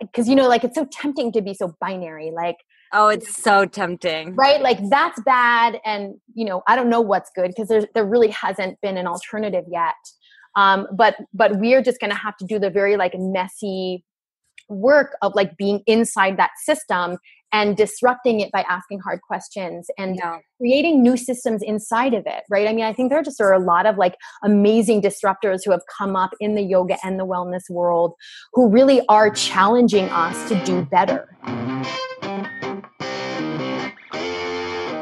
because you know like it's so tempting to be so binary like oh it's so tempting. Right? Like that's bad and you know i don't know what's good because there, there really hasn't been an alternative yet. Um, but but we're just going to have to do the very like messy work of like being inside that system and disrupting it by asking hard questions and yeah. creating new systems inside of it right i mean i think there just are a lot of like amazing disruptors who have come up in the yoga and the wellness world who really are challenging us to do better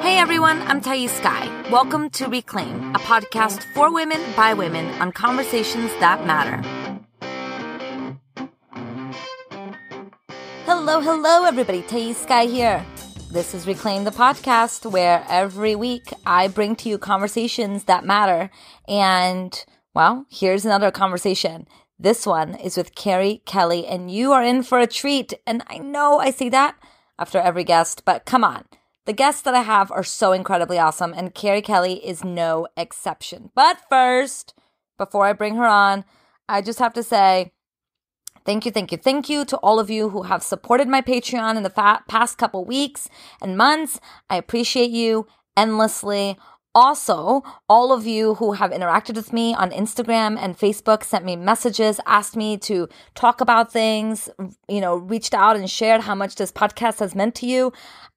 Hey everyone, I'm Thais Sky. Welcome to Reclaim, a podcast for women by women on conversations that matter. Hello, hello, everybody. Thais Sky here. This is Reclaim the podcast, where every week I bring to you conversations that matter. And, well, here's another conversation. This one is with Kerri Kelly, and you are in for a treat. And I know I say that after every guest, but come on. The guests that I have are so incredibly awesome, and Kerri Kelly is no exception. But first, before I bring her on, I just have to say, Thank you, thank you, thank you to all of you who have supported my Patreon in the fa- past couple weeks and months. I appreciate you endlessly. Also, all of you who have interacted with me on Instagram and Facebook sent me messages, asked me to talk about things, you know, reached out and shared how much this podcast has meant to you.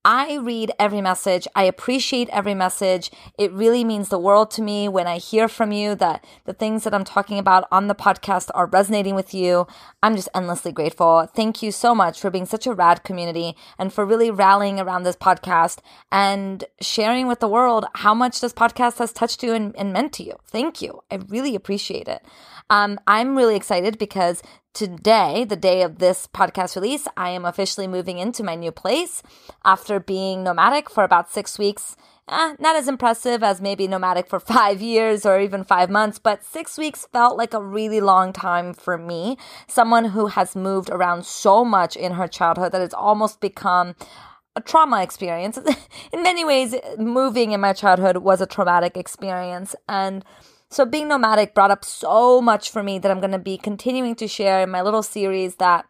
I read every message. I appreciate every message. It really means the world to me when I hear from you that the things that I'm talking about on the podcast are resonating with you. I'm just endlessly grateful. Thank you so much for being such a rad community and for really rallying around this podcast and sharing with the world how much this podcast has touched you and, and meant to you. Thank you. I really appreciate it. Um, I'm really excited because today, the day of this podcast release, I am officially moving into my new place after being nomadic for about six weeks. Eh, not as impressive as maybe nomadic for five years or even five months, but six weeks felt like a really long time for me. Someone who has moved around so much in her childhood that it's almost become a trauma experience. in many ways, moving in my childhood was a traumatic experience. And so being nomadic brought up so much for me that I'm going to be continuing to share in my little series that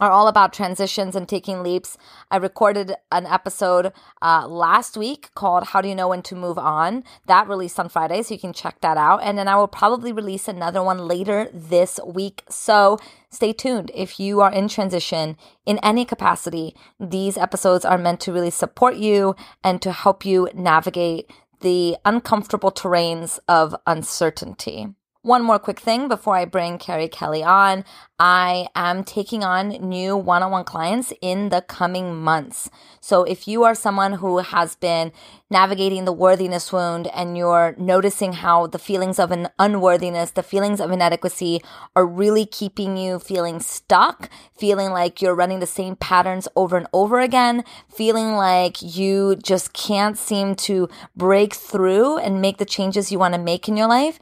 are all about transitions and taking leaps. I recorded an episode uh, last week called How Do You Know When to Move On? That released on Friday, so you can check that out. And then I will probably release another one later this week. So stay tuned. If you are in transition in any capacity, these episodes are meant to really support you and to help you navigate the uncomfortable terrains of uncertainty. One more quick thing before I bring Kerri Kelly on. I am taking on new one on one clients in the coming months. So if you are someone who has been navigating the worthiness wound and you're noticing how the feelings of an unworthiness, the feelings of inadequacy are really keeping you feeling stuck, feeling like you're running the same patterns over and over again, feeling like you just can't seem to break through and make the changes you want to make in your life,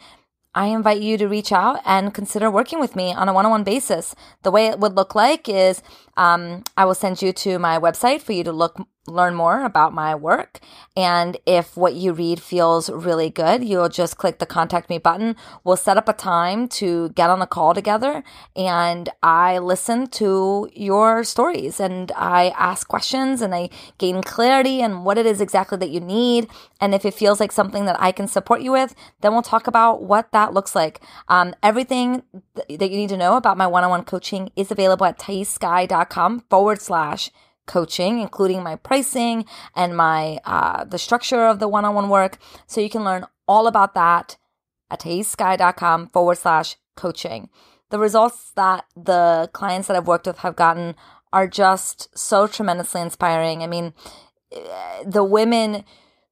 I invite you to reach out and consider working with me on a one on one basis. The way it would look like is um, I will send you to my website for you to look learn more about my work. And if what you read feels really good, you'll just click the contact me button. We'll set up a time to get on a call together and I listen to your stories and I ask questions and I gain clarity and what it is exactly that you need. And if it feels like something that I can support you with, then we'll talk about what that looks like. Um, everything th- that you need to know about my one-on-one coaching is available at thaissky.com forward slash coaching, including my pricing and my uh, the structure of the one-on-one work. So you can learn all about that at thaissky.com forward slash coaching. The results that the clients that I've worked with have gotten are just so tremendously inspiring. I mean, eh, the women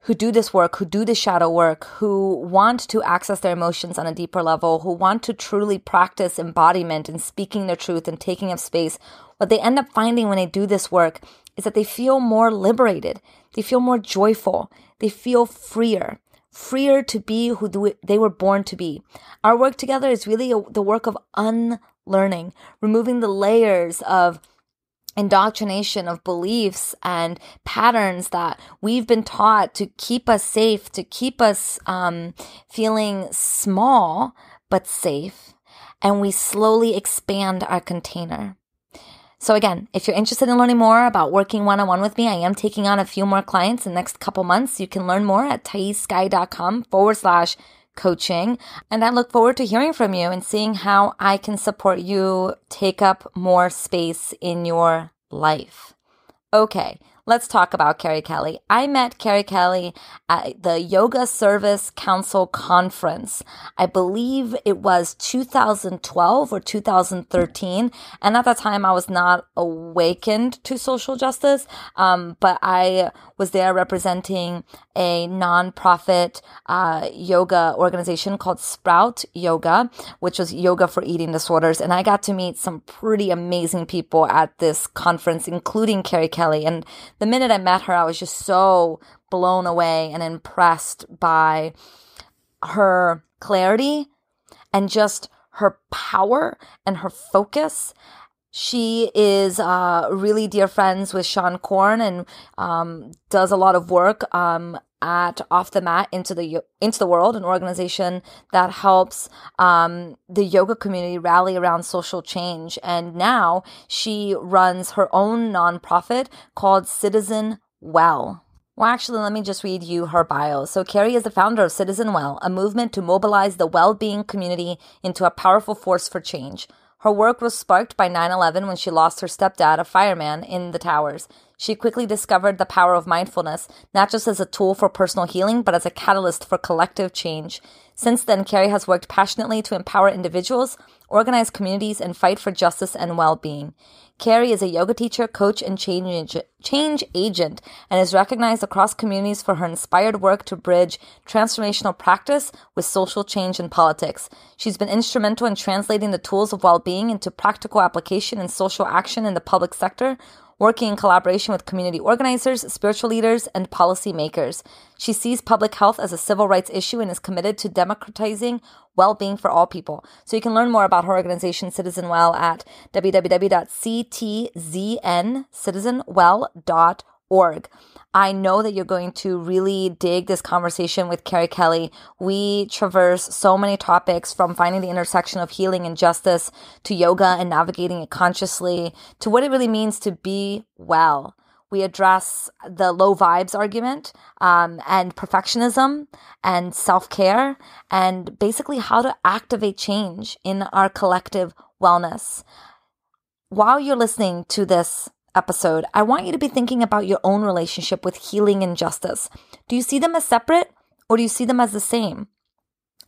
who do this work, who do the shadow work, who want to access their emotions on a deeper level, who want to truly practice embodiment and speaking their truth and taking up space, what they end up finding when they do this work is that they feel more liberated. They feel more joyful. They feel freer, freer to be who they were born to be. Our work together is really a, the work of unlearning, removing the layers of indoctrination of beliefs and patterns that we've been taught to keep us safe, to keep us um, feeling small but safe. And we slowly expand our container. So again, if you're interested in learning more about working one-on-one with me, I am taking on a few more clients in the next couple months. You can learn more at thaissky.com forward slash coaching. And I look forward to hearing from you and seeing how I can support you take up more space in your life. Okay, let's talk about Kerri Kelly. I met Kerri Kelly at the Yoga Service Council conference. I believe it was 2012 or 2013. And at that time, I was not awakened to social justice, um, but I was there representing a nonprofit uh, yoga organization called Sprout Yoga, which was yoga for eating disorders. And I got to meet some pretty amazing people at this conference, including Kerri Kelly. And the minute I met her, I was just so blown away and impressed by her clarity and just her power and her focus she is uh, really dear friends with Seane Corn and um, does a lot of work um, at Off the Mat into the into the world, an organization that helps um, the yoga community rally around social change. And now she runs her own nonprofit called Citizen Well. Well, actually, let me just read you her bio. So, Kerri is the founder of Citizen Well, a movement to mobilize the well being community into a powerful force for change. Her work was sparked by 9 11 when she lost her stepdad, a fireman, in the towers. She quickly discovered the power of mindfulness, not just as a tool for personal healing, but as a catalyst for collective change. Since then, Kerri has worked passionately to empower individuals, organize communities, and fight for justice and well being. Kerri is a yoga teacher, coach, and change, change agent, and is recognized across communities for her inspired work to bridge transformational practice with social change and politics. She's been instrumental in translating the tools of well being into practical application and social action in the public sector, working in collaboration with community organizers, spiritual leaders, and policymakers. She sees public health as a civil rights issue and is committed to democratizing well being for all people. So you can learn more about her organization, Citizen Well, at www.ctznCitizenwell.org. I know that you're going to really dig this conversation with Kerri Kelly. We traverse so many topics from finding the intersection of healing and justice to yoga and navigating it consciously to what it really means to be well. We address the low vibes argument um, and perfectionism and self care and basically how to activate change in our collective wellness. While you're listening to this episode, I want you to be thinking about your own relationship with healing and justice. Do you see them as separate or do you see them as the same?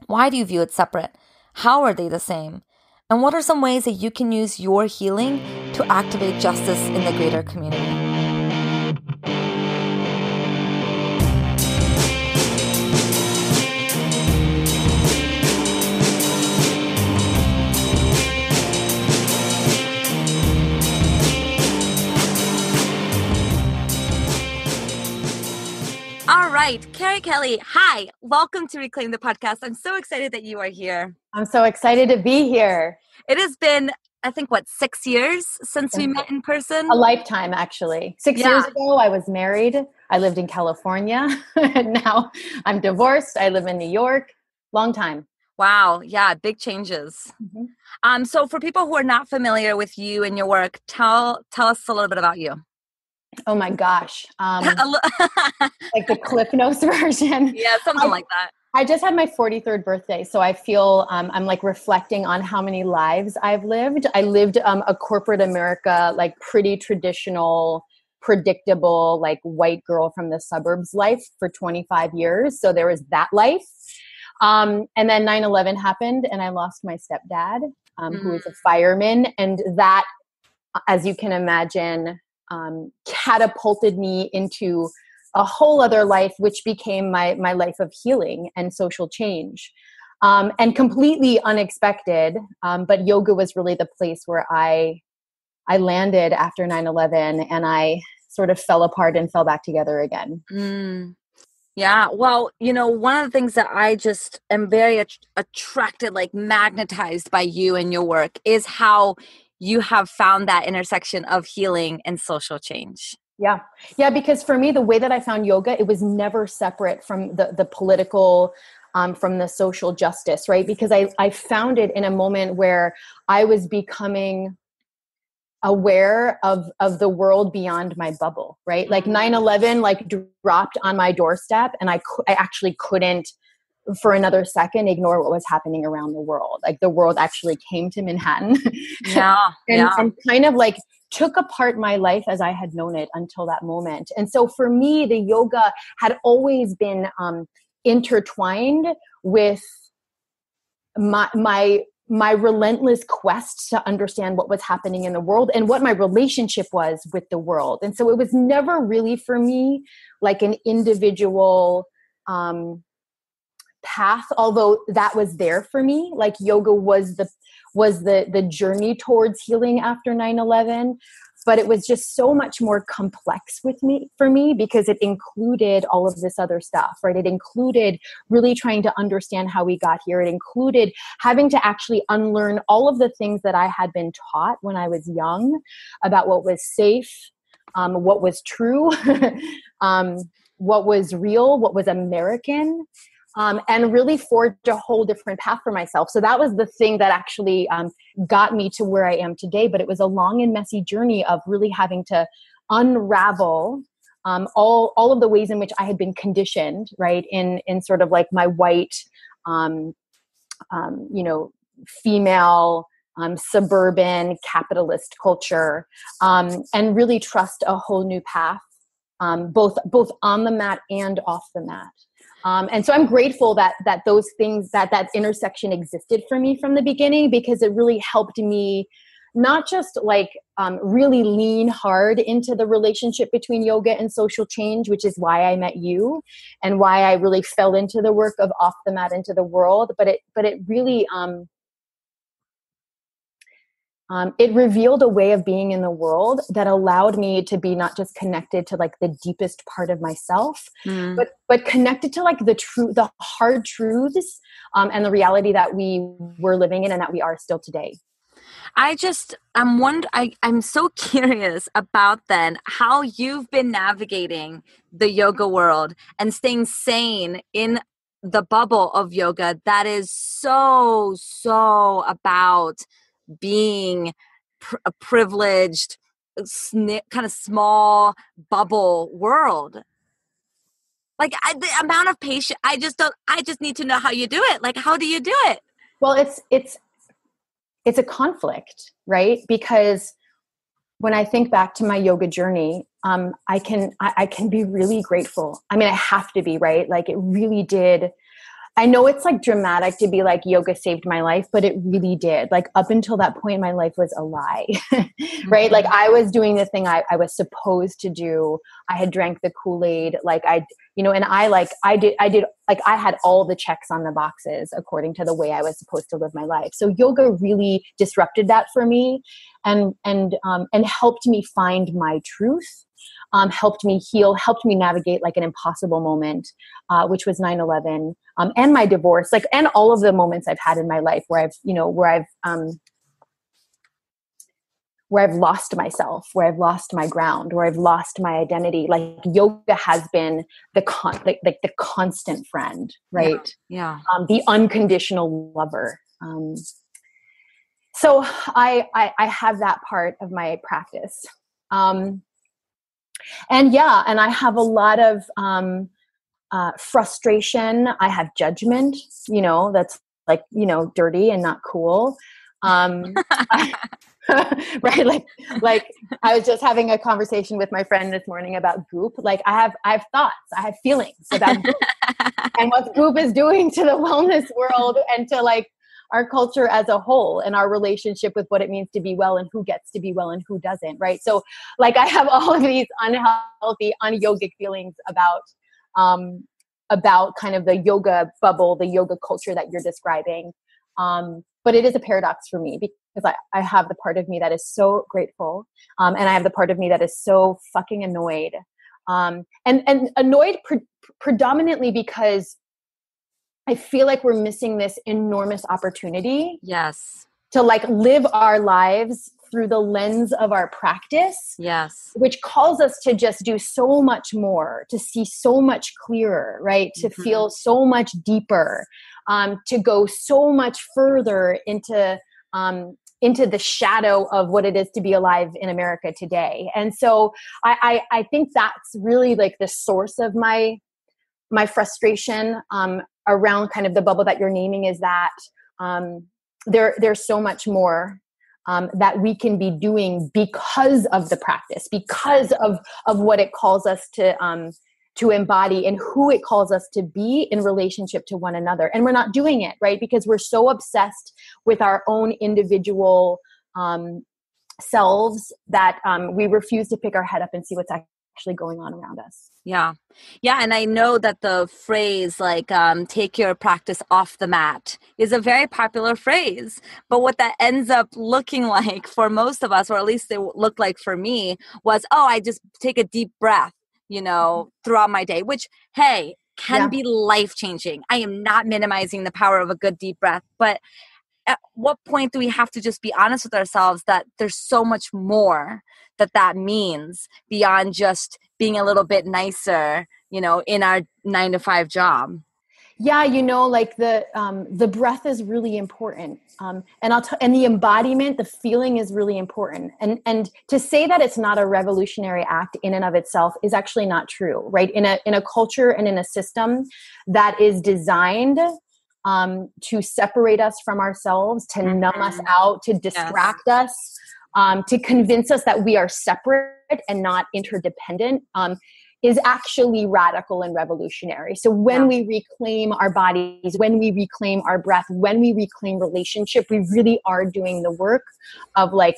Why do you view it separate? How are they the same? And what are some ways that you can use your healing to activate justice in the greater community? Right. Kerri Kelly, hi. Welcome to Reclaim the Podcast. I'm so excited that you are here. I'm so excited to be here. It has been, I think, what, six years since we met in person? A lifetime, actually. Six yeah. years ago, I was married. I lived in California. and now I'm divorced. I live in New York. Long time. Wow. Yeah. Big changes. Mm-hmm. Um, so for people who are not familiar with you and your work, tell tell us a little bit about you. Oh my gosh. Um, like the Cliff Notes version. Yeah, something I, like that. I just had my 43rd birthday, so I feel um, I'm like reflecting on how many lives I've lived. I lived um, a corporate America, like pretty traditional, predictable, like white girl from the suburbs life for 25 years. So there was that life. Um, and then 9 11 happened, and I lost my stepdad, mm. who was a fireman. And that, as you can imagine, um, catapulted me into a whole other life, which became my my life of healing and social change, um, and completely unexpected. Um, but yoga was really the place where I I landed after 9/11, and I sort of fell apart and fell back together again. Mm. Yeah, well, you know, one of the things that I just am very att- attracted, like magnetized by you and your work is how you have found that intersection of healing and social change. Yeah. Yeah, because for me the way that I found yoga it was never separate from the the political um, from the social justice, right? Because I I found it in a moment where I was becoming aware of of the world beyond my bubble right like 9-11 mm-hmm. like dropped on my doorstep and i i actually couldn't for another second ignore what was happening around the world like the world actually came to manhattan yeah, and, yeah. and kind of like took apart my life as i had known it until that moment and so for me the yoga had always been um, intertwined with my my my relentless quest to understand what was happening in the world and what my relationship was with the world. And so it was never really for me like an individual um, path, although that was there for me. Like yoga was the was the the journey towards healing after 9-11 but it was just so much more complex with me for me because it included all of this other stuff right it included really trying to understand how we got here it included having to actually unlearn all of the things that i had been taught when i was young about what was safe um, what was true um, what was real what was american um, and really forged a whole different path for myself. So that was the thing that actually um, got me to where I am today. But it was a long and messy journey of really having to unravel um, all all of the ways in which I had been conditioned, right, in in sort of like my white, um, um, you know, female. Um, suburban capitalist culture, and really trust a whole new path, both both on the mat and off the mat. Um, and so I'm grateful that that those things that that intersection existed for me from the beginning because it really helped me not just like um, really lean hard into the relationship between yoga and social change, which is why I met you and why I really fell into the work of off the mat into the world, but it but it really um, um, it revealed a way of being in the world that allowed me to be not just connected to like the deepest part of myself mm. but but connected to like the true the hard truths um, and the reality that we were living in and that we are still today I just I'm wonder I, I'm so curious about then how you've been navigating the yoga world and staying sane in the bubble of yoga that is so so about being pr- a privileged sn- kind of small bubble world. Like I, the amount of patience i just don't i just need to know how you do it. Like how do you do it? Well it's it's it's a conflict right? Because when i think back to my yoga journey um, i can I, I can be really grateful. I mean i have to be right? Like it really did I know it's like dramatic to be like yoga saved my life, but it really did. Like up until that point, my life was a lie, right? Like mm-hmm. I was doing the thing I, I was supposed to do. I had drank the Kool Aid, like I, you know, and I like I did, I did like I had all the checks on the boxes according to the way I was supposed to live my life. So yoga really disrupted that for me, and and um, and helped me find my truth um, helped me heal, helped me navigate like an impossible moment, uh, which was 9 11, um, and my divorce, like, and all of the moments I've had in my life where I've, you know, where I've, um, where I've lost myself, where I've lost my ground, where I've lost my identity. Like yoga has been the con, like, like the constant friend, right? Yeah. yeah. Um, the unconditional lover. Um, so I, I, I have that part of my practice. Um, and yeah and i have a lot of um, uh, frustration. I have judgment you know that's like you know dirty and not cool. Um, right like like i was just having a conversation with my friend this morning about goop. Like i have i have thoughts i have feelings about goop and what goop is doing to the wellness world and to like our culture as a whole and our relationship with what it means to be well and who gets to be well and who doesn't right? So like i have all of these unhealthy unyogic feelings about um about kind of the yoga bubble the yoga culture that you're describing. Um but it is a paradox for me because I, I have the part of me that is so grateful um, and i have the part of me that is so fucking annoyed. Um, and and annoyed pre- predominantly because I feel like we're missing this enormous opportunity. Yes. To like live our lives through the lens of our practice. Yes. Which calls us to just do so much more, to see so much clearer, right? To mm-hmm. feel so much deeper, um, to go so much further into um, into the shadow of what it is to be alive in America today. And so I, I, I think that's really like the source of my my frustration um, around kind of the bubble that you're naming is that um, there there's so much more um, that we can be doing because of the practice, because of of what it calls us to um, to embody and who it calls us to be in relationship to one another. And we're not doing it right because we're so obsessed with our own individual um, selves that um, we refuse to pick our head up and see what's actually going on around us. Yeah. Yeah. And I know that the phrase, like, um, take your practice off the mat, is a very popular phrase. But what that ends up looking like for most of us, or at least it looked like for me, was, oh, I just take a deep breath, you know, mm-hmm. throughout my day, which, hey, can yeah. be life changing. I am not minimizing the power of a good deep breath, but at what point do we have to just be honest with ourselves that there's so much more that that means beyond just being a little bit nicer you know in our 9 to 5 job yeah you know like the um, the breath is really important um, and i'll t- and the embodiment the feeling is really important and and to say that it's not a revolutionary act in and of itself is actually not true right in a in a culture and in a system that is designed um, to separate us from ourselves, to mm-hmm. numb us out, to distract yes. us, um, to convince us that we are separate and not interdependent. Um, is actually radical and revolutionary. So when yeah. we reclaim our bodies, when we reclaim our breath, when we reclaim relationship, we really are doing the work of like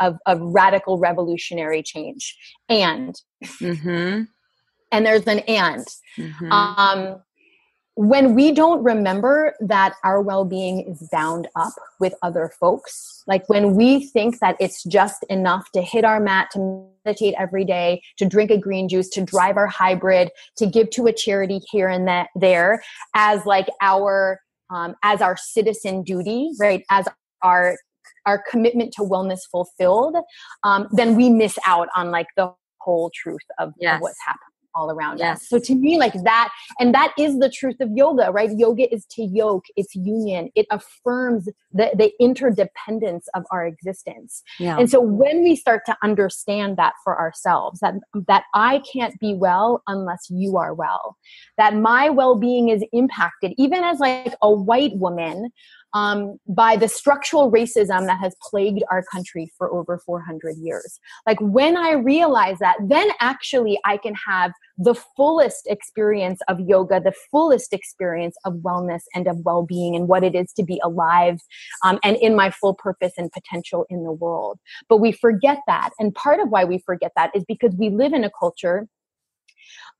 of, of radical revolutionary change. And mm-hmm. and there's an and. Mm-hmm. Um, when we don't remember that our well-being is bound up with other folks like when we think that it's just enough to hit our mat to meditate every day to drink a green juice to drive our hybrid to give to a charity here and that there as like our um, as our citizen duty right as our our commitment to wellness fulfilled um, then we miss out on like the whole truth of, yes. of what's happening all around yes. us. So to me, like that, and that is the truth of yoga, right? Yoga is to yoke, it's union, it affirms the, the interdependence of our existence. Yeah. And so when we start to understand that for ourselves, that that I can't be well unless you are well, that my well-being is impacted, even as like a white woman um, by the structural racism that has plagued our country for over 400 years. Like when I realize that, then actually I can have the fullest experience of yoga, the fullest experience of wellness and of well being and what it is to be alive um, and in my full purpose and potential in the world. But we forget that. And part of why we forget that is because we live in a culture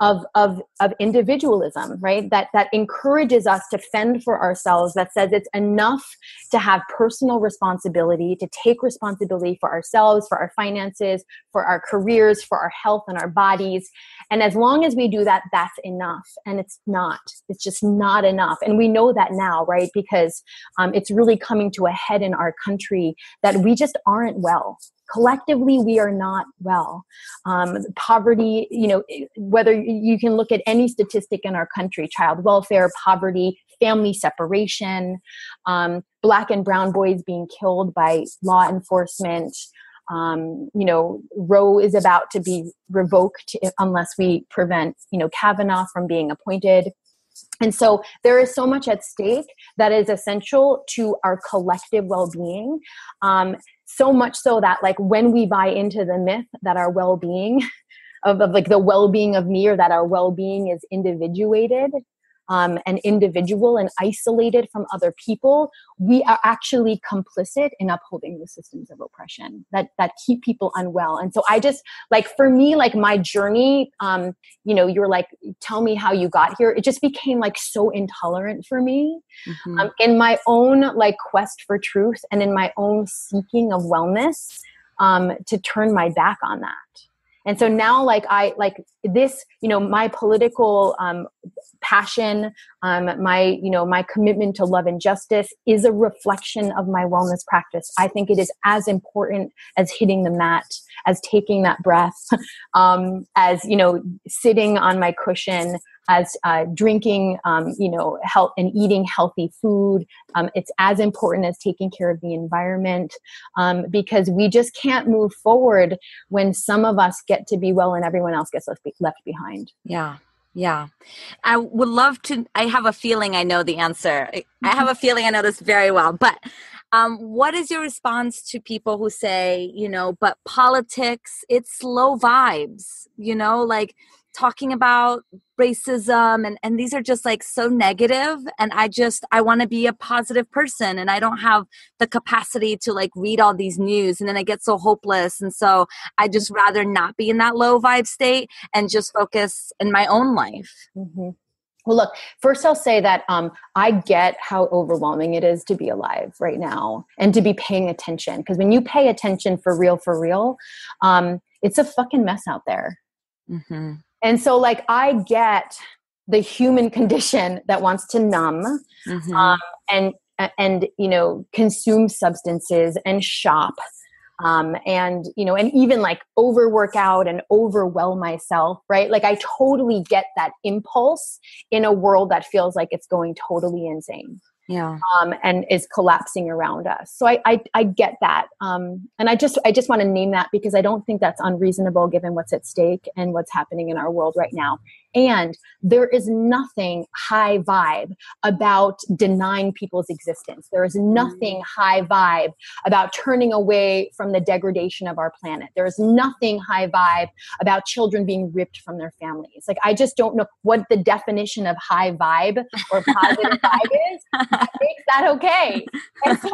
of of of individualism right? That that encourages us to fend for ourselves that says it's enough to have personal responsibility to take responsibility for ourselves for our finances for our careers for our health and our bodies. And as long as we do that that's enough. And it's not. It's just not enough. And we know that now right? Because um, it's really coming to a head in our country that we just aren't well collectively we are not well um, poverty you know whether you can look at any statistic in our country child welfare poverty family separation um, black and brown boys being killed by law enforcement um, you know, Roe is about to be revoked unless we prevent, you know, Kavanaugh from being appointed. And so there is so much at stake that is essential to our collective well being. Um, so much so that like when we buy into the myth that our well-being of, of like the well-being of me or that our well-being is individuated um, and individual and isolated from other people, we are actually complicit in upholding the systems of oppression that that keep people unwell. And so I just like for me, like my journey, um, you know, you're like, tell me how you got here. It just became like so intolerant for me mm-hmm. um, in my own like quest for truth and in my own seeking of wellness um, to turn my back on that and so now like i like this you know my political um, passion um, my you know my commitment to love and justice is a reflection of my wellness practice. I think it is as important as hitting the mat as taking that breath um, as you know sitting on my cushion as uh, drinking, um, you know, health and eating healthy food. Um, it's as important as taking care of the environment um, because we just can't move forward when some of us get to be well and everyone else gets left, left behind. Yeah. Yeah. I would love to. I have a feeling I know the answer. I have a feeling I know this very well. But um, what is your response to people who say, you know, but politics, it's low vibes, you know, like talking about racism and, and these are just like so negative and i just i want to be a positive person and i don't have the capacity to like read all these news and then i get so hopeless and so i just rather not be in that low vibe state and just focus in my own life mm-hmm. Well, look, first I'll say that um, I get how overwhelming it is to be alive right now and to be paying attention. Because when you pay attention for real, for real, um, it's a fucking mess out there. Mm-hmm. And so, like, I get the human condition that wants to numb mm-hmm. um, and and you know consume substances and shop um, and you know and even like overwork out and overwhelm myself right like i totally get that impulse in a world that feels like it's going totally insane yeah. um, and is collapsing around us. So i i, I get that um, and i just i just want to name that because i don't think that's unreasonable given what's at stake and what's happening in our world right now and there is nothing high vibe about denying people's existence. There is nothing mm. high vibe about turning away from the degradation of our planet. There is nothing high vibe about children being ripped from their families. Like, I just don't know what the definition of high vibe or positive vibe is. That makes that okay. And so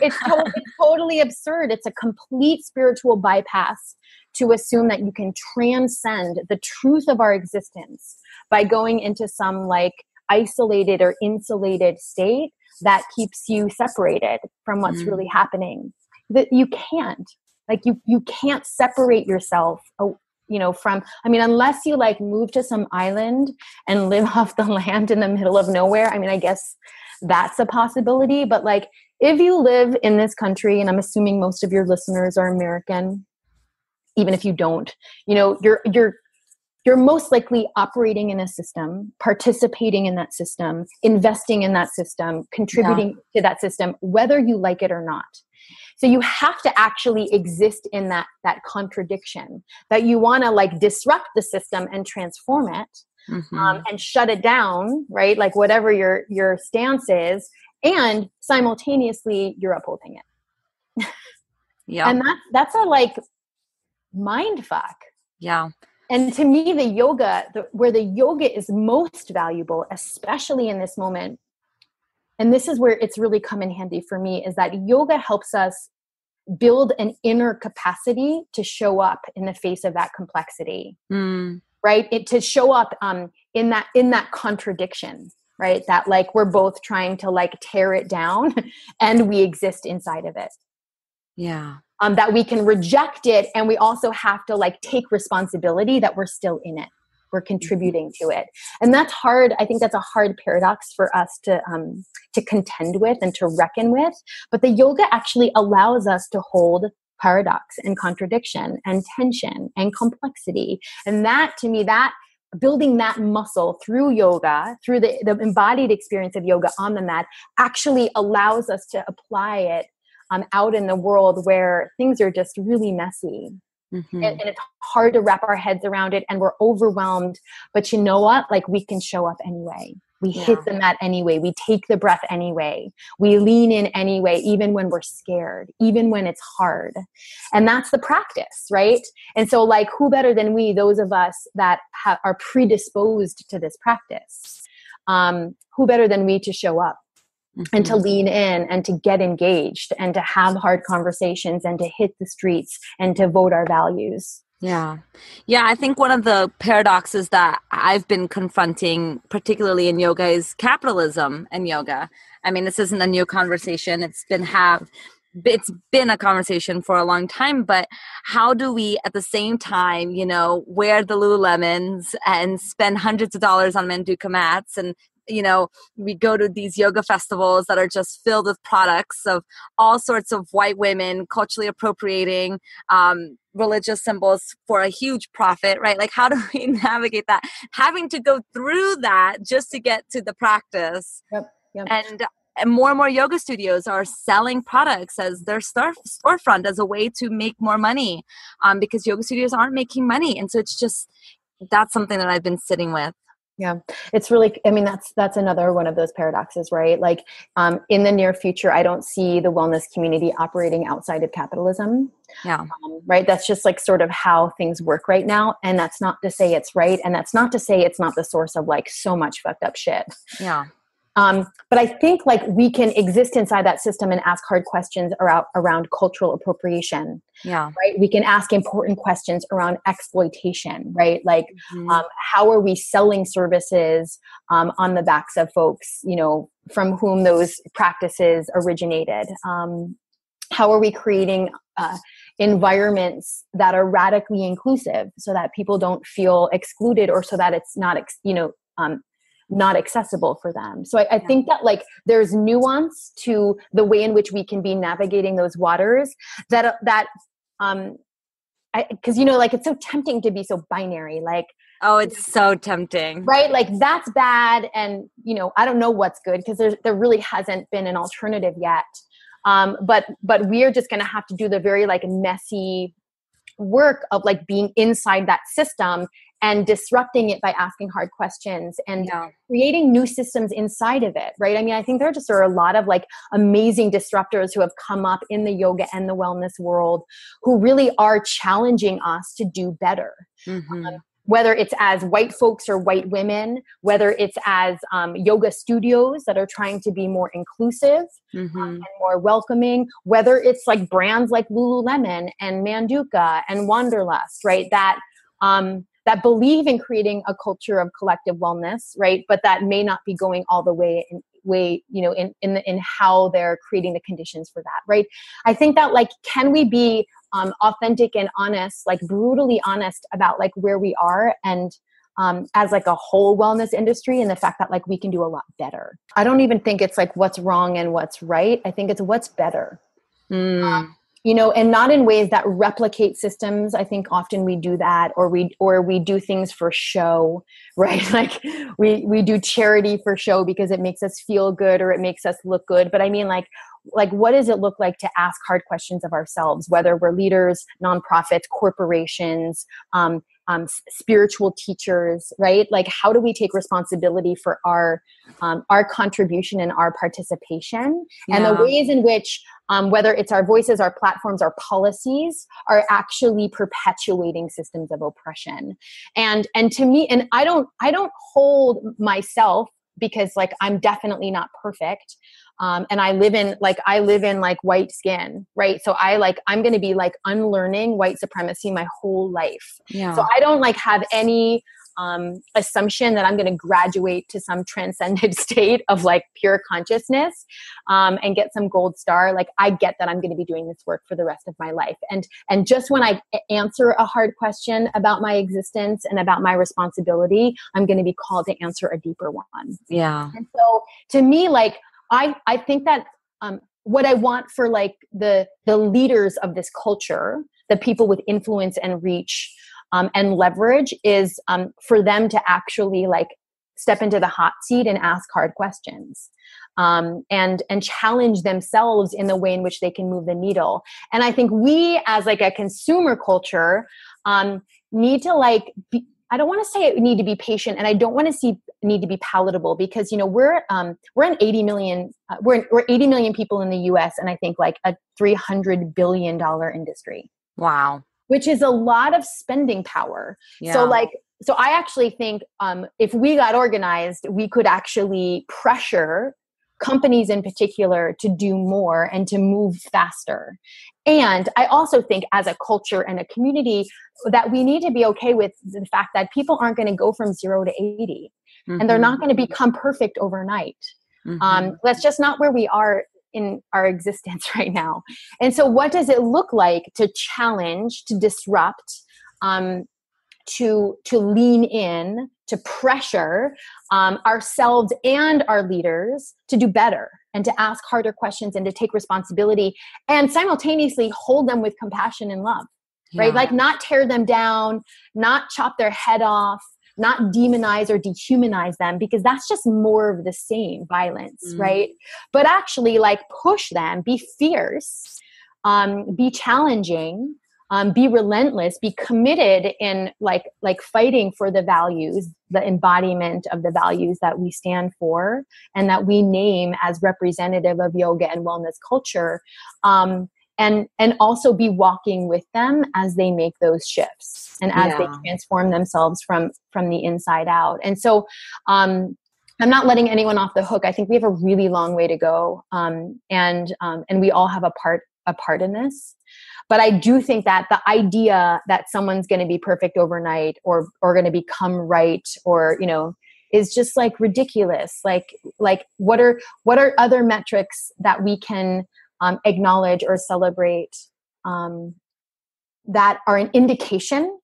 it's, to- it's totally absurd. It's a complete spiritual bypass to assume that you can transcend the truth of our existence by going into some like isolated or insulated state that keeps you separated from what's mm. really happening that you can't like you you can't separate yourself you know from i mean unless you like move to some island and live off the land in the middle of nowhere i mean i guess that's a possibility but like if you live in this country and i'm assuming most of your listeners are american even if you don't you know you're you're you're most likely operating in a system participating in that system investing in that system contributing yeah. to that system whether you like it or not so you have to actually exist in that that contradiction that you want to like disrupt the system and transform it mm-hmm. um, and shut it down right like whatever your your stance is and simultaneously you're upholding it yeah and that that's a like mind fuck. Yeah. And to me, the yoga, the, where the yoga is most valuable, especially in this moment, and this is where it's really come in handy for me, is that yoga helps us build an inner capacity to show up in the face of that complexity. Mm. Right? It to show up um, in that in that contradiction right? That like we're both trying to like tear it down and we exist inside of it. Yeah. Um, that we can reject it and we also have to like take responsibility that we're still in it. We're contributing to it. And that's hard i think that's a hard paradox for us to um, to contend with and to reckon with but the yoga actually allows us to hold paradox and contradiction and tension and complexity. And that to me that building that muscle through yoga through the, the embodied experience of yoga on the mat actually allows us to apply it um, out in the world where things are just really messy. Mm-hmm. And, and, it's hard to wrap our heads around it and we're overwhelmed. But you know what? Like we can show up anyway. We yeah. hit the mat anyway. We take the breath anyway. We lean in anyway, even when we're scared, even when it's hard. And that's the practice, right? And so, like, who better than we, those of us that ha- are predisposed to this practice? Um, who better than we to show up? Mm-hmm. and to mm-hmm. lean in and to get engaged and to have hard conversations and to hit the streets and to vote our values. Yeah. Yeah, I think one of the paradoxes that I've been confronting, particularly in yoga, is capitalism and yoga. I mean, this isn't a new conversation. It's been have it's been a conversation for a long time, but how do we at the same time, you know, wear the Lululemons and spend hundreds of dollars on Manduka mats and you know we go to these yoga festivals that are just filled with products of all sorts of white women culturally appropriating um, religious symbols for a huge profit right? Like how do we navigate that? Having to go through that just to get to the practice. Yep, yep. and and more and more yoga studios are selling products as their store, storefront as a way to make more money um, because yoga studios aren't making money. And so it's just that's something that i've been sitting with yeah. It's really i mean that's that's another one of those paradoxes right? Like um, in the near future i don't see the wellness community operating outside of capitalism. Yeah. Um, right? That's just like sort of how things work right now. And that's not to say it's right. And that's not to say it's not the source of like so much fucked up shit. Yeah um, but I think like we can exist inside that system and ask hard questions around around cultural appropriation. Yeah. Right. We can ask important questions around exploitation. Right. Like, mm-hmm. um, how are we selling services um, on the backs of folks? You know, from whom those practices originated. Um, how are we creating uh, environments that are radically inclusive so that people don't feel excluded or so that it's not ex- you know um, not accessible for them. So I, I, think that like there's nuance to the way in which we can be navigating those waters that that um I because you know like it's so tempting to be so binary like oh it's so tempting. right? Like that's bad and you know i don't know what's good because there there really hasn't been an alternative yet. Um but but we're just going to have to do the very like messy work of like being inside that system and disrupting it by asking hard questions and yeah. creating new systems inside of it right i mean i think there just are a lot of like amazing disruptors who have come up in the yoga and the wellness world who really are challenging us to do better mm-hmm. um, whether it's as white folks or white women, whether it's as um, yoga studios that are trying to be more inclusive mm-hmm. um, and more welcoming, whether it's like brands like Lululemon and Manduka and Wanderlust, right? That um, that believe in creating a culture of collective wellness, right? But that may not be going all the way in way, you know, in in in how they're creating the conditions for that, right? I think that like, can we be um, authentic and honest, like brutally honest about like where we are and um, as like a whole wellness industry and the fact that like we can do a lot better. I don't even think it's like what's wrong and what's right. I think it's what's better. Mm. Um, you know and not in ways that replicate systems. I think often we do that or we or we do things for show right? Like we we do charity for show because it makes us feel good or it makes us look good. But i mean like like what does it look like to ask hard questions of ourselves whether we're leaders nonprofits corporations um, um, spiritual teachers right? Like how do we take responsibility for our um, our contribution and our participation? Yeah. and the ways in which um, whether it's our voices our platforms our policies are actually perpetuating systems of oppression. And and to me and i don't i don't hold myself because like i'm definitely not perfect um, and i live in like i live in like white skin right? So i like i'm gonna be like unlearning white supremacy my whole life. Yeah. so i don't like have any um, assumption that I'm going to graduate to some transcended state of like pure consciousness um, and get some gold star. Like I get that I'm going to be doing this work for the rest of my life. And and just when I answer a hard question about my existence and about my responsibility, I'm going to be called to answer a deeper one. Yeah. And so to me, like I I think that um, what I want for like the the leaders of this culture, the people with influence and reach um, and leverage is um, for them to actually like step into the hot seat and ask hard questions um, and and challenge themselves in the way in which they can move the needle and i think we as like a consumer culture um, need to like be, I don't want to say it need to be patient, and I don't want to see need to be palatable because you know we're um, we're an 80 million uh, we're we're 80 million people in the U.S. and I think like a 300 billion dollar industry. Wow which is a lot of spending power. Yeah. So like so I actually think um, if we got organized, we could actually pressure companies in particular to do more and to move faster. And I also think as a culture and a community that we need to be okay with the fact that people aren't going to go from 0 to 80 mm-hmm. and they're not mm-hmm. going to become perfect overnight. Mm-hmm. Um, that's just not where we are in our existence right now. And so, what does it look like to challenge, to disrupt, um, to to lean in to pressure um, ourselves and our leaders to do better and to ask harder questions and to take responsibility and simultaneously hold them with compassion and love yeah. right like not tear them down not chop their head off not demonize or dehumanize them because that's just more of the same violence mm. right but actually like push them be fierce um, be challenging um, be relentless be committed in like like fighting for the values the embodiment of the values that we stand for and that we name as representative of yoga and wellness culture um, and and also be walking with them as they make those shifts and as yeah. they transform themselves from from the inside out and so um, I'm not letting anyone off the hook. I think we have a really long way to go, um, and um, and we all have a part a part in this. But I do think that the idea that someone's going to be perfect overnight or or going to become right or you know is just like ridiculous. Like like what are what are other metrics that we can um, acknowledge or celebrate um, that are an indication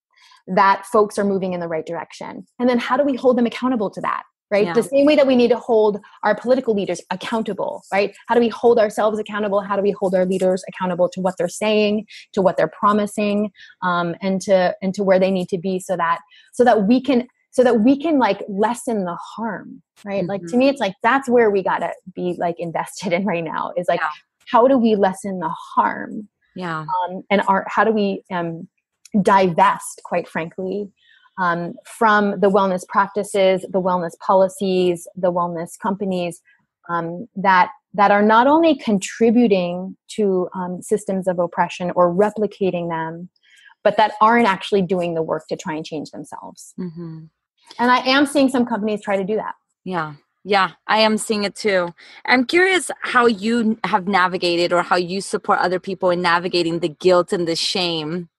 that folks are moving in the right direction and then how do we hold them accountable to that right yeah. the same way that we need to hold our political leaders accountable right how do we hold ourselves accountable how do we hold our leaders accountable to what they're saying to what they're promising um, and to and to where they need to be so that so that we can so that we can like lessen the harm right mm-hmm. like to mm-hmm. me it's like that's where we gotta be like invested in right now is like yeah. How do we lessen the harm yeah um, and our how do we um divest quite frankly um, from the wellness practices, the wellness policies, the wellness companies um, that that are not only contributing to um, systems of oppression or replicating them, but that aren't actually doing the work to try and change themselves. Mm-hmm. And I am seeing some companies try to do that. Yeah. Yeah, I am seeing it too. I'm curious how you have navigated or how you support other people in navigating the guilt and the shame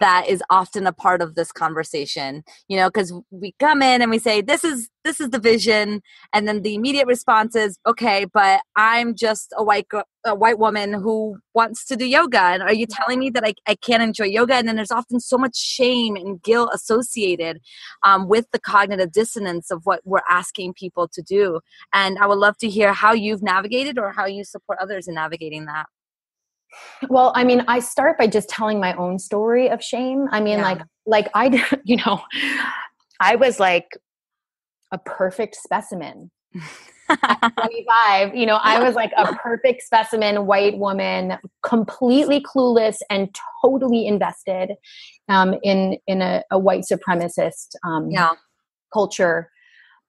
that is often a part of this conversation you know because we come in and we say this is this is the vision and then the immediate response is okay but i'm just a white a white woman who wants to do yoga and are you telling me that i, I can't enjoy yoga? And then there's often so much shame and guilt associated um, with the cognitive dissonance of what we're asking people to do and i would love to hear how you've navigated or how you support others in navigating that well, I mean, I start by just telling my own story of shame. I mean, yeah. like, like I, you know, I was like a perfect specimen. 25, you know, I was like a perfect specimen, white woman, completely clueless and totally invested um, in in a, a white supremacist um, yeah. culture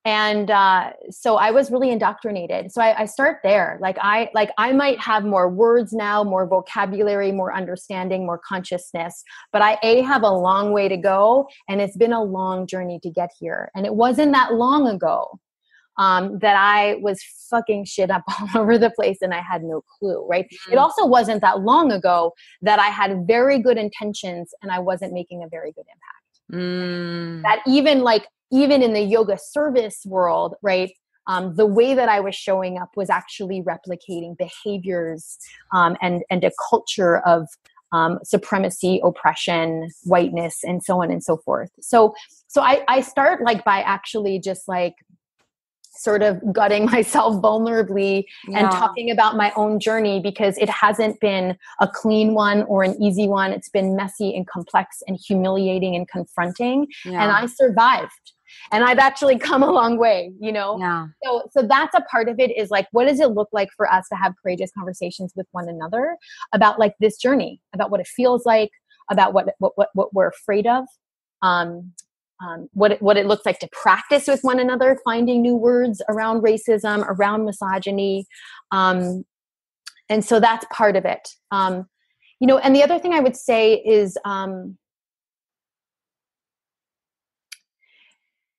and uh, so i was really indoctrinated. So I, I, start there. Like i like i might have more words now more vocabulary more understanding more consciousness but i a have a long way to go and it's been a long journey to get here. And it wasn't that long ago um, that i was fucking shit up all over the place and i had no clue right? Mm-hmm. it also wasn't that long ago that i had very good intentions and i wasn't making a very good impact mm. that even like even in the yoga service world, right? Um, the way that I was showing up was actually replicating behaviors um, and and a culture of um, supremacy, oppression, whiteness, and so on and so forth. So so I, I start like by actually just like sort of gutting myself vulnerably yeah. and talking about my own journey because it hasn't been a clean one or an easy one. It's been messy and complex and humiliating and confronting. Yeah. And I survived and i've actually come a long way you know yeah. so so that's a part of it is like what does it look like for us to have courageous conversations with one another about like this journey about what it feels like about what what what, what we're afraid of um, um, what it, what it looks like to practice with one another, finding new words around racism, around misogyny, um, and so that's part of it. Um, you know, and the other thing I would say is um,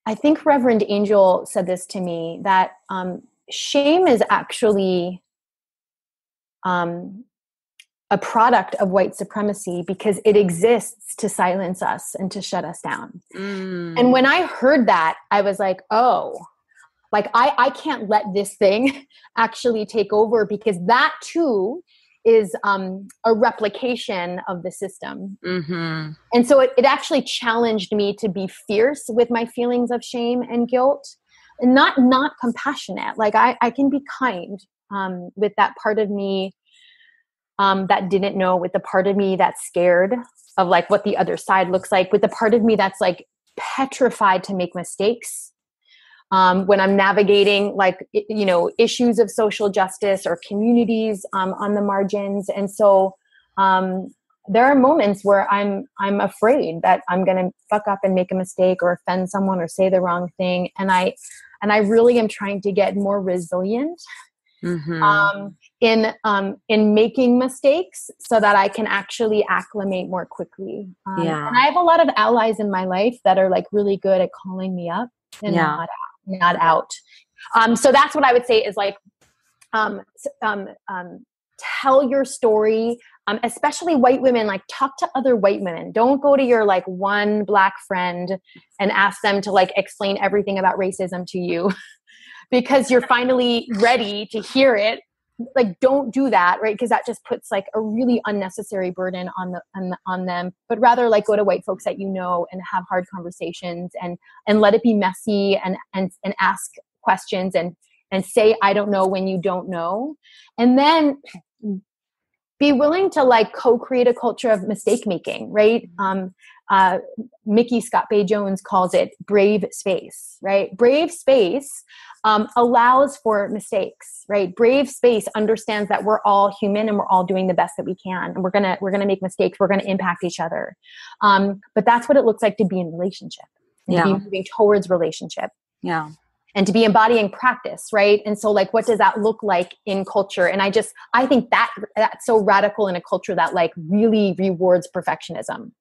I think Reverend Angel said this to me that um, shame is actually um, a product of white supremacy because it exists to silence us and to shut us down. Mm. And when I heard that, I was like, oh, like I, I can't let this thing actually take over because that too is um, a replication of the system. Mm-hmm. And so it, it actually challenged me to be fierce with my feelings of shame and guilt and not not compassionate. Like I, I can be kind um, with that part of me um, that didn't know, with the part of me that's scared of like what the other side looks like, with the part of me that's like petrified to make mistakes. Um, when I'm navigating like you know issues of social justice or communities um, on the margins, and so um, there are moments where I'm I'm afraid that I'm going to fuck up and make a mistake or offend someone or say the wrong thing, and I and I really am trying to get more resilient. Mm-hmm. In um, in making mistakes so that I can actually acclimate more quickly. Um, yeah. And I have a lot of allies in my life that are like really good at calling me up and yeah. not not out. Um, so that's what I would say is like, um, um, um, tell your story, um, especially white women. Like, talk to other white women. Don't go to your like one black friend and ask them to like explain everything about racism to you, because you're finally ready to hear it like don't do that right? Because that just puts like a really unnecessary burden on the, on the on them. But rather like go to white folks that you know and have hard conversations and and let it be messy and and and ask questions and and say i don't know when you don't know. And then be willing to like co-create a culture of mistake making right? Um uh, Micky ScottBey Jones calls it brave space, right? Brave space um, allows for mistakes, right? Brave space understands that we're all human and we're all doing the best that we can, and we're gonna we're gonna make mistakes. We're gonna impact each other, um, but that's what it looks like to be in relationship, and yeah. to be moving towards relationship. Yeah and to be embodying practice right and so like what does that look like in culture and i just i think that that's so radical in a culture that like really rewards perfectionism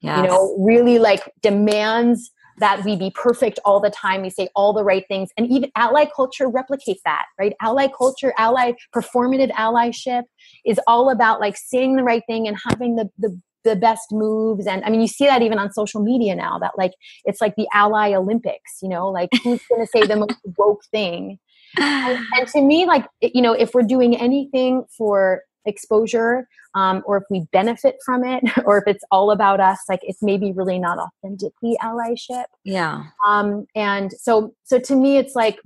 yes. you know really like demands that we be perfect all the time. We say all the right things. And even ally culture replicates that right? Ally culture ally performative allyship is all about like saying the right thing and having the the the best moves. And i mean you see that even on social media now that like it's like the ally olympics you know? Like who's going to say the most woke thing? And, and, to me like you know if we're doing anything for exposure um, or if we benefit from it or if it's all about us like it's maybe really not authentically allyship. Yeah. Um, and so so to me it's like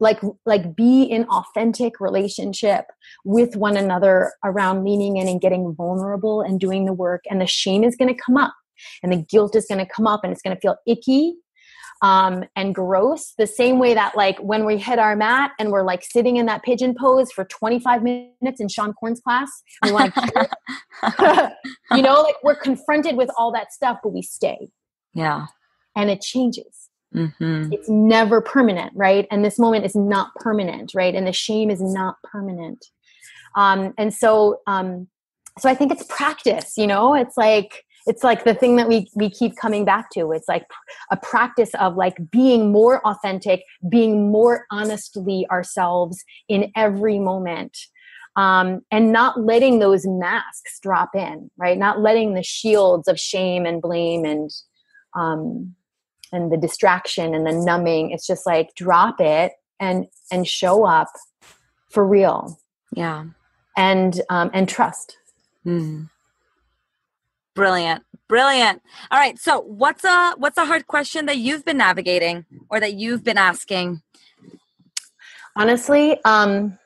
like like be in authentic relationship with one another around leaning in and getting vulnerable and doing the work and the shame is going to come up and the guilt is going to come up and it's going to feel icky um, and gross the same way that like when we hit our mat and we're like sitting in that pigeon pose for 25 minutes in Seane Corn's class we want to you know like we're confronted with all that stuff but we stay. Yeah. And it changes. Mm-hmm. it's never permanent right? And this moment is not permanent right? And the shame is not permanent. Um, and so um, so i think it's practice you know? It's like it's like the thing that we we keep coming back to. It's like a practice of like being more authentic being more honestly ourselves in every moment um, and not letting those masks drop in right? Not letting the shields of shame and blame and um, and the distraction and the numbing it's just like drop it and and show up for real. Yeah. And um, and trust. Mm. Brilliant. Brilliant. All right. So what's a what's a hard question that you've been navigating or that you've been asking? Honestly, um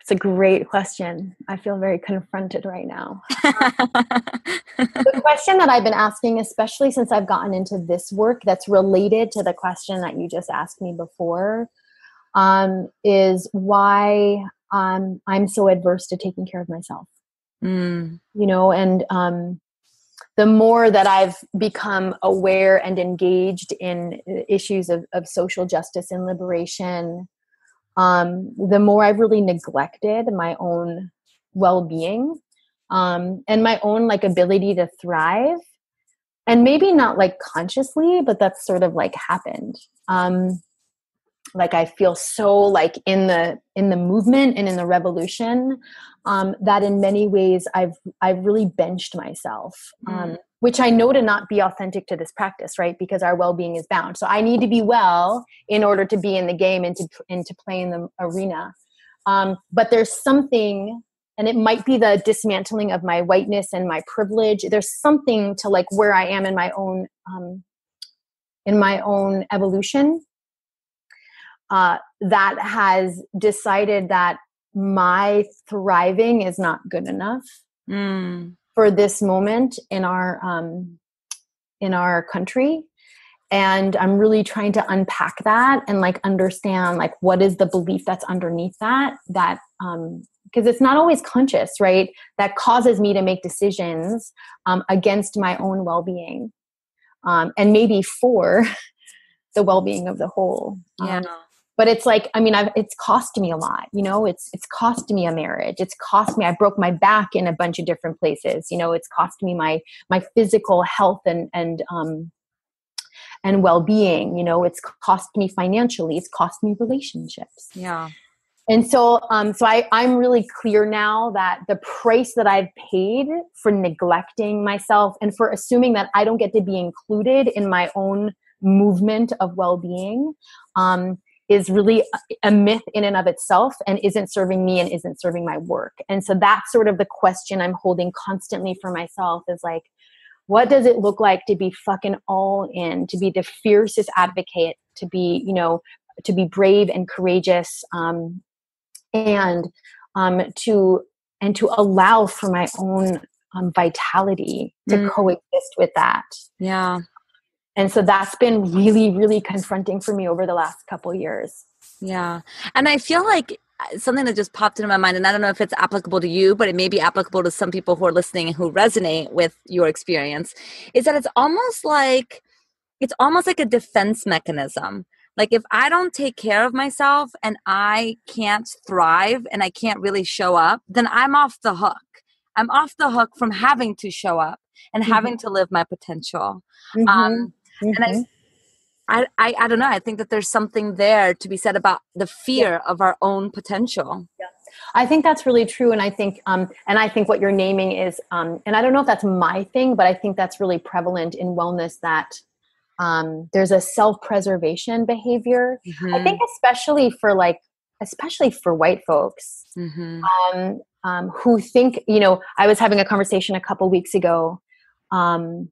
it's a great question. I feel very confronted right now. the question that I've been asking, especially since I've gotten into this work that's related to the question that you just asked me before, um, is why um, I'm so adverse to taking care of myself mm. you know and um, the more that i've become aware and engaged in issues of, of social justice and liberation um, the more i've really neglected my own well-being um, and my own like ability to thrive and maybe not like consciously but that's sort of like happened um, like i feel so like in the in the movement and in the revolution um, that in many ways I've I've really benched myself, um, mm. which I know to not be authentic to this practice, right? Because our well being is bound. So I need to be well in order to be in the game and to and to play in the arena. um, but there's something and it might be the dismantling of my whiteness and my privilege there's something to like where i am in my own um, in my own evolution uh, that has decided that my thriving is not good enough mm. for this moment in our um, in our country. And i'm really trying to unpack that and like understand like what is the belief that's underneath that that um because it's not always conscious right that causes me to make decisions um, against my own well-being um, and maybe for the well-being of the whole. Yeah. um, but it's like i mean I've, it's cost me a lot you know it's it's cost me a marriage. It's cost me i broke my back in a bunch of different places you know it's cost me my my physical health and and um and well-being you know it's cost me financially it's cost me relationships. Yeah. And so um so i i'm really clear now that the price that i've paid for neglecting myself and for assuming that i don't get to be included in my own movement of well-being um is really a myth in and of itself and isn't serving me and isn't serving my work. And so that's sort of the question i'm holding constantly for myself is like what does it look like to be fucking all in to be the fiercest advocate to be you know to be brave and courageous um, and um, to and to allow for my own um, vitality to mm. coexist with that? Yeah and so that's been really really confronting for me over the last couple years. Yeah. And i feel like something that just popped into my mind and i don't know if it's applicable to you but it may be applicable to some people who are listening and who resonate with your experience is that it's almost like it's almost like a defense mechanism. Like if i don't take care of myself and i can't thrive and i can't really show up then i'm off the hook. I'm off the hook from having to show up and mm-hmm. having to live my potential. Mm-hmm. um, mm-hmm. and I. I, I, I don't know. I think that there's something there to be said about the fear yeah. of our own potential. Yeah. I think that's really true, and I think, um, and I think what you're naming is, um, and I don't know if that's my thing, but I think that's really prevalent in wellness. That um, there's a self-preservation behavior. Mm-hmm. I think, especially for like, especially for white folks mm-hmm. um, um, who think, you know, I was having a conversation a couple weeks ago um,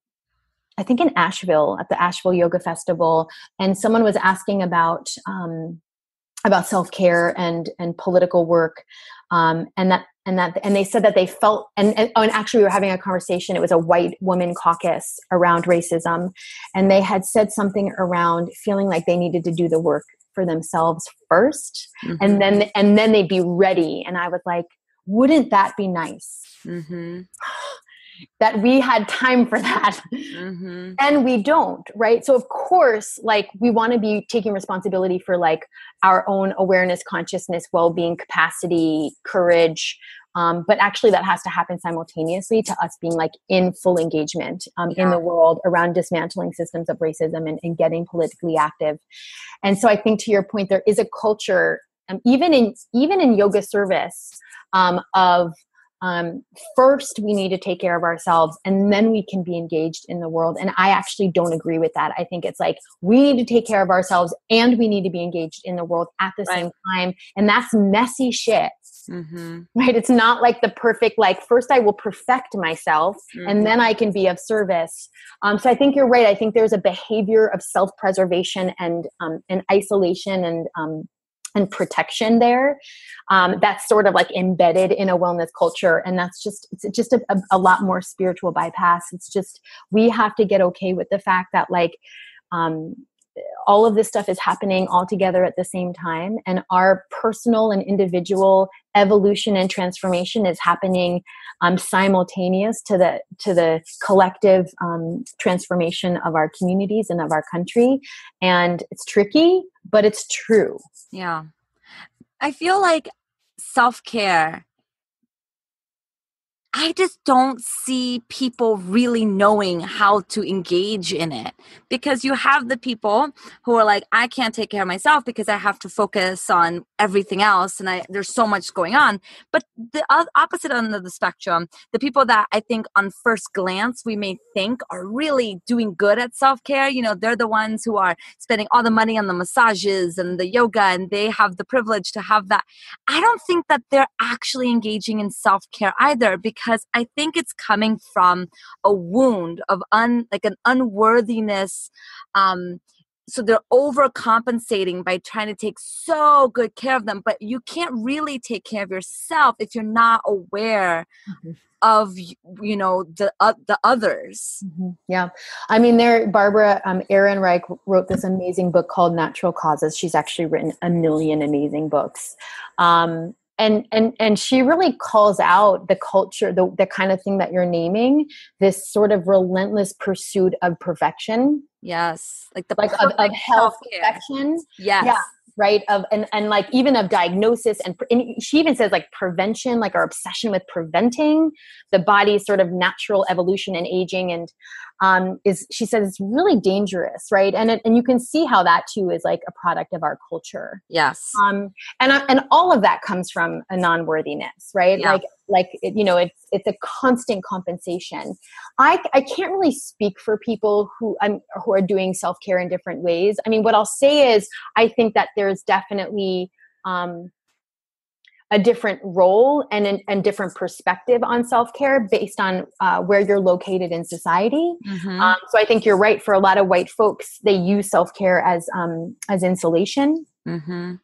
I think in Asheville at the Asheville Yoga Festival, and someone was asking about um, about self care and and political work, um, and that and that and they said that they felt and, and, oh, and actually we were having a conversation. It was a white woman caucus around racism, and they had said something around feeling like they needed to do the work for themselves 1st mm-hmm. and then and then they'd be ready. And I was like, wouldn't that be nice? Mm-hmm. that we had time for that mm-hmm. and we don't right so of course like we want to be taking responsibility for like our own awareness consciousness well-being capacity courage um, but actually that has to happen simultaneously to us being like in full engagement um, yeah. in the world around dismantling systems of racism and, and, getting politically active and so i think to your point there is a culture um, even in even in yoga service um, of um, first we need to take care of ourselves and then we can be engaged in the world. And i actually don't agree with that. I think it's like we need to take care of ourselves and we need to be engaged in the world at the right. same time. And that's messy shit. Mm-hmm. right? It's not like the perfect like first i will perfect myself mm-hmm. and then i can be of service. Um, so i think you're right. I think there's a behavior of self-preservation and um, and isolation and um, and protection there um, that's sort of like embedded in a wellness culture and that's just it's just a, a, lot more spiritual bypass. It's just we have to get okay with the fact that like um, all of this stuff is happening all together at the same time and our personal and individual evolution and transformation is happening um, simultaneous to the to the collective um, transformation of our communities and of our country. And it's tricky but it's true. Yeah. I feel like self-care I just don't see people really knowing how to engage in it because you have the people who are like, I can't take care of myself because I have to focus on everything else and I, there's so much going on. But the opposite end of the spectrum, the people that I think on first glance we may think are really doing good at self care, you know, they're the ones who are spending all the money on the massages and the yoga and they have the privilege to have that. I don't think that they're actually engaging in self care either because because I think it's coming from a wound of un like an unworthiness. Um, so they're overcompensating by trying to take so good care of them, but you can't really take care of yourself if you're not aware. Mm-hmm of you know the uh, the others mm-hmm. yeah i mean there barbara um, Reich wrote this amazing book called natural causes she's actually written a million amazing books um, and and and she really calls out the culture the, the kind of thing that you're naming this sort of relentless pursuit of perfection. Yes like the like of, of health perfection. Yes. Yeah right of and, and like even of diagnosis and, and she even says like prevention like our obsession with preventing the body's sort of natural evolution and aging and um, is she says it's really dangerous right? And it, and you can see how that too is like a product of our culture. Yes. Um, and and all of that comes from a non-worthiness right? Yeah. like like it, you know it's it's a constant compensation. I i can't really speak for people who um, who are doing self-care in different ways. I mean what i'll say is i think that there's definitely um a different role and and different perspective on self-care based on uh, where you're located in society mm-hmm. um, so i think you're right for a lot of white folks they use self-care as um, as insulation mm-hmm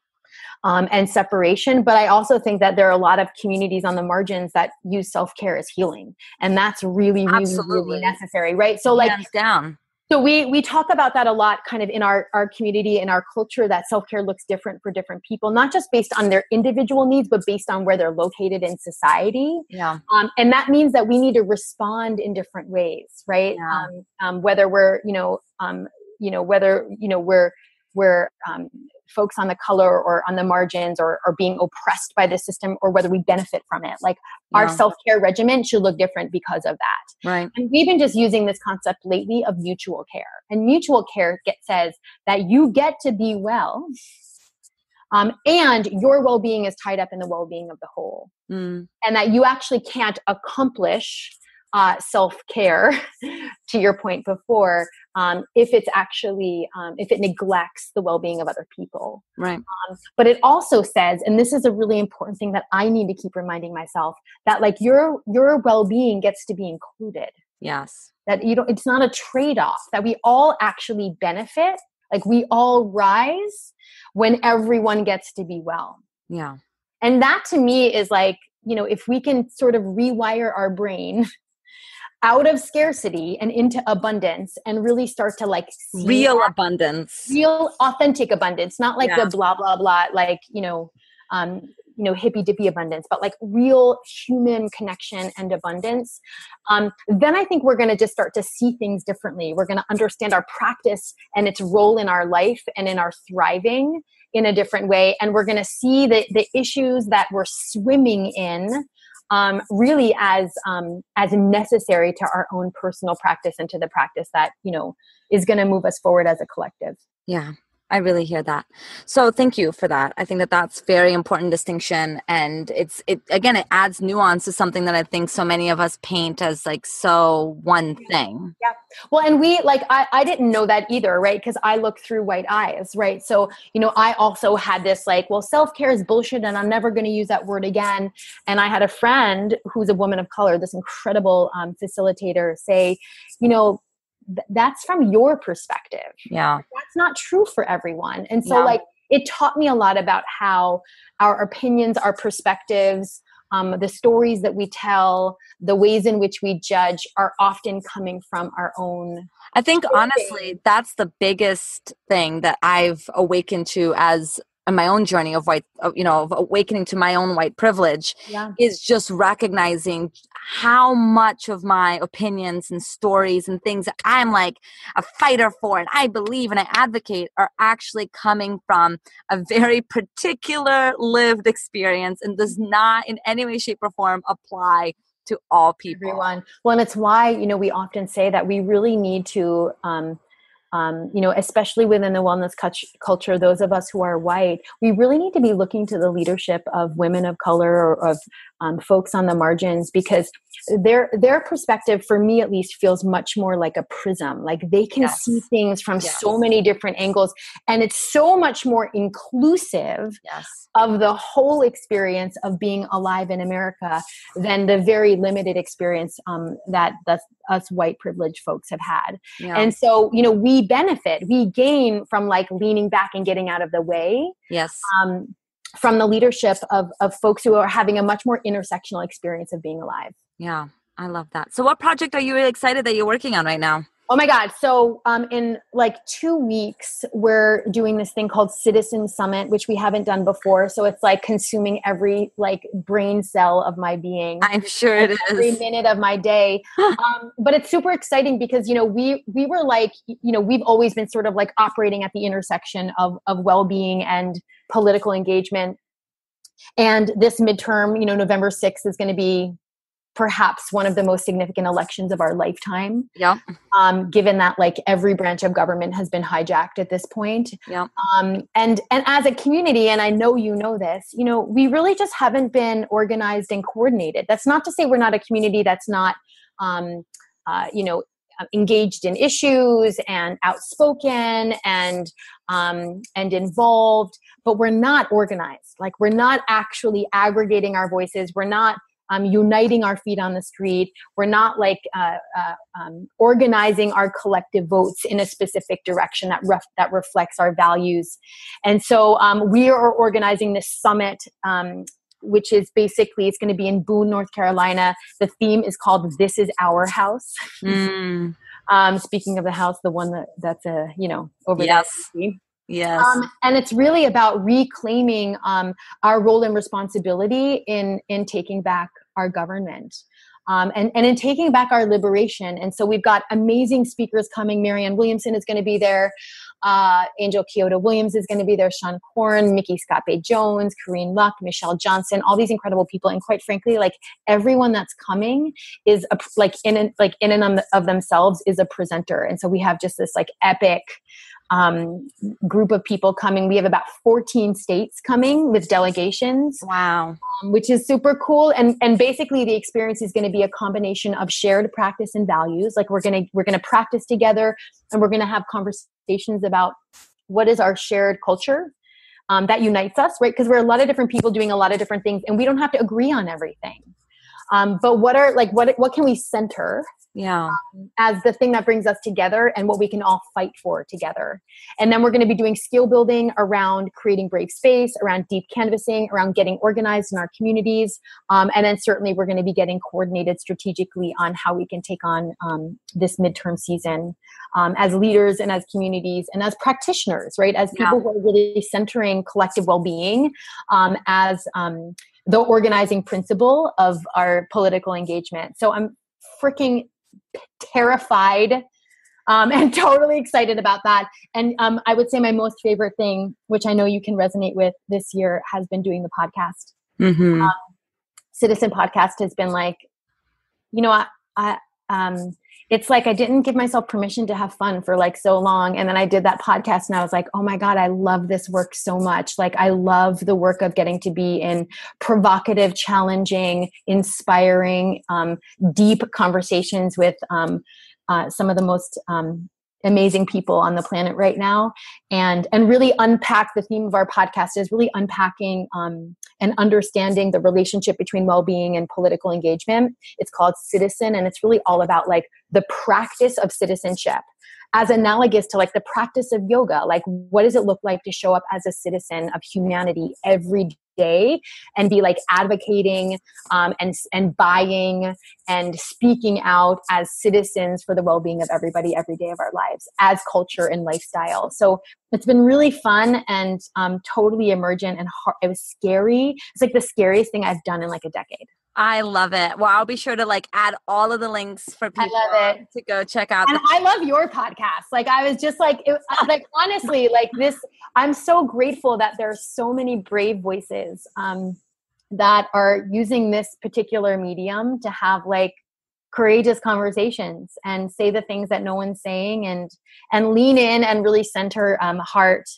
um, and separation. But I also think that there are a lot of communities on the margins that use self care as healing, and that's really, really, Absolutely. really necessary, right? So, like, Hands down. So we we talk about that a lot, kind of in our our community in our culture. That self care looks different for different people, not just based on their individual needs, but based on where they're located in society. Yeah. Um, and that means that we need to respond in different ways, right? Yeah. Um, um, whether we're you know um, you know whether you know we're we're um, folks on the color or on the margins or, or being oppressed by the system or whether we benefit from it. Like yeah. our self care regimen should look different because of that. Right. And we've been just using this concept lately of mutual care. And mutual care get, says that you get to be well. Um, and your well-being is tied up in the well-being of the whole mm. and that you actually can't accomplish uh, self care, to your point before, um, if it's actually um, if it neglects the well being of other people. Right. Um, but it also says, and this is a really important thing that I need to keep reminding myself that like your your well being gets to be included. Yes. That you don't. It's not a trade off. That we all actually benefit. Like we all rise when everyone gets to be well. Yeah. And that to me is like you know if we can sort of rewire our brain out of scarcity and into abundance and really start to like real abundance. Real authentic abundance not like yeah. the blah blah blah like you know um you know hippy dippy abundance but like real human connection and abundance. Um, then i think we're going to just start to see things differently. We're going to understand our practice and its role in our life and in our thriving in a different way and we're going to see the, the issues that we're swimming in um, really as um, as necessary to our own personal practice and to the practice that you know is going to move us forward as a collective. Yeah, I really hear that. So thank you for that. I think that that's very important distinction, and it's it again. It adds nuance to something that I think so many of us paint as like so one thing. Yeah. Well, and we like I I didn't know that either, right? Because I look through white eyes, right? So you know, I also had this like, well, self care is bullshit, and I'm never going to use that word again. And I had a friend who's a woman of color, this incredible um, facilitator, say, you know, that's from your perspective. Yeah. That's not true for everyone. And so, yeah. like, it taught me a lot about how our opinions, our perspectives, um, the stories that we tell, the ways in which we judge are often coming from our own. I think honestly, that's the biggest thing that I've awakened to as in my own journey of white you know of awakening to my own white privilege yeah. is just recognizing how much of my opinions and stories and things that i'm like a fighter for and i believe and i advocate are actually coming from a very particular lived experience and does not in any way shape or form apply to all people. Everyone. Well, and it's why, you know, we often say that we really need to um, um, you know, especially within the wellness culture, those of us who are white, we really need to be looking to the leadership of women of color or of um, folks on the margins because their their perspective, for me at least, feels much more like a prism. Like they can yes. see things from yes. so many different angles, and it's so much more inclusive yes. of the whole experience of being alive in America than the very limited experience um, that us white privileged folks have had. Yeah. And so, you know, we benefit, we gain from like leaning back and getting out of the way. Yes. Um, from the leadership of, of folks who are having a much more intersectional experience of being alive. Yeah, I love that. So, what project are you really excited that you're working on right now? Oh my God. So, um, in like two weeks, we're doing this thing called Citizen Summit, which we haven't done before. So, it's like consuming every like brain cell of my being. I'm sure it every is. minute of my day. um, but it's super exciting because, you know, we, we were like, you know, we've always been sort of like operating at the intersection of, of well being and political engagement. And this midterm, you know, November 6th is going to be perhaps one of the most significant elections of our lifetime. Yeah. Um, given that like every branch of government has been hijacked at this point. Yeah. Um, and and as a community, and I know you know this, you know, we really just haven't been organized and coordinated. That's not to say we're not a community that's not, um, uh, you know, engaged in issues and outspoken and um, and involved, but we're not organized. Like we're not actually aggregating our voices. We're not um, uniting our feet on the street. We're not like uh, uh, um, organizing our collective votes in a specific direction that ref- that reflects our values. And so um, we are organizing this summit. Um, which is basically it's going to be in Boone, North Carolina. The theme is called "This Is Our House." Mm. Um, speaking of the house, the one that that's a you know over yes. there. Yes. Um, and it's really about reclaiming um, our role and responsibility in in taking back our government. Um, and, and in taking back our liberation. And so we've got amazing speakers coming. Marianne Williamson is going to be there. Uh, Angel Kyodo Williams is going to be there. Seane Corn, Micky ScottBey Jones, Corrine Luck, Michelle Johnson, all these incredible people. And quite frankly, like everyone that's coming is a, like in like in and of themselves is a presenter. And so we have just this like epic um, group of people coming. We have about 14 states coming with delegations. Wow. Um, which is super cool. And, and basically the experience is going to be a combination of shared practice and values. Like we're going to, we're going to practice together and we're going to have conversations about what is our shared culture um, that unites us, right? Because we're a lot of different people doing a lot of different things and we don't have to agree on everything. Um, but what are like what what can we center yeah. um, as the thing that brings us together and what we can all fight for together? And then we're going to be doing skill building around creating brave space around deep canvassing around getting organized in our communities. Um, and then certainly we're going to be getting coordinated strategically on how we can take on um, this midterm season um, as leaders and as communities and as practitioners right? As people yeah. who are really centering collective well-being um, as um, the organizing principle of our political engagement so i'm freaking terrified um, and totally excited about that. And um, I would say my most favorite thing, which I know you can resonate with this year, has been doing the podcast. Mm-hmm. Um, Citizen Podcast has been like, you know, I, I um, it's like I didn't give myself permission to have fun for like so long. And then I did that podcast and I was like, oh my God, I love this work so much. Like, I love the work of getting to be in provocative, challenging, inspiring, um, deep conversations with um, uh, some of the most um, amazing people on the planet right now and and really unpack the theme of our podcast is really unpacking um, and understanding the relationship between well-being and political engagement. It's called citizen and it's really all about like the practice of citizenship as analogous to like the practice of yoga. Like what does it look like to show up as a citizen of humanity every day and be like advocating um, and and buying and speaking out as citizens for the well-being of everybody every day of our lives as culture and lifestyle so it's been really fun and um, totally emergent and hard. it was scary it's like the scariest thing i've done in like a decade I love it. Well, I'll be sure to like add all of the links for people to go check out. And I love your podcast. Like I was just like, it, like honestly, like this. I'm so grateful that there are so many brave voices um, that are using this particular medium to have like courageous conversations and say the things that no one's saying and and lean in and really center um, heart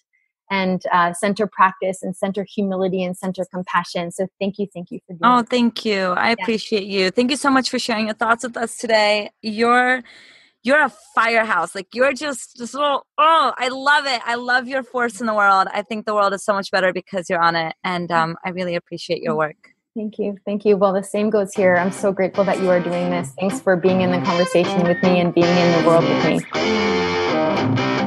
and uh, center practice and center humility and center compassion. So thank you, thank you for doing. Oh, thank you. I yeah. appreciate you. Thank you so much for sharing your thoughts with us today. You're you're a firehouse. Like you're just just little. Oh, I love it. I love your force in the world. I think the world is so much better because you're on it, and um, I really appreciate your work. Thank you. Thank you. Well, the same goes here. I'm so grateful that you are doing this. Thanks for being in the conversation with me and being in the world with me.